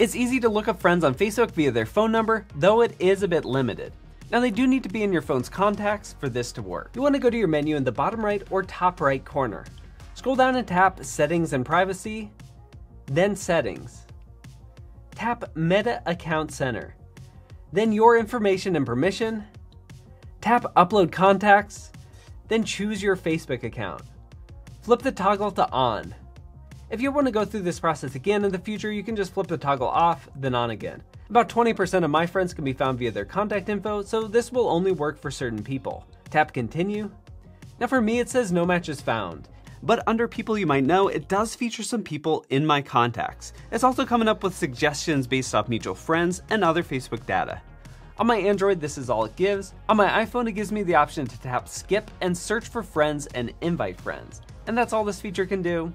It's easy to look up friends on Facebook via their phone number, though it is a bit limited. Now they do need to be in your phone's contacts for this to work. You want to go to your menu in the bottom right or top right corner. Scroll down and tap Settings and Privacy, then Settings. Tap Meta Account Center, then Your Information and Permission, tap Upload Contacts, then choose your Facebook account. Flip the toggle to On. If you want to go through this process again in the future, you can just flip the toggle off, then on again. About 20% of my friends can be found via their contact info, so this will only work for certain people. Tap Continue. Now for me, it says no matches found. But under people you might know, it does feature some people in my contacts. It's also coming up with suggestions based off mutual friends and other Facebook data. On my Android, this is all it gives. On my iPhone, it gives me the option to tap skip and search for friends and invite friends. And that's all this feature can do.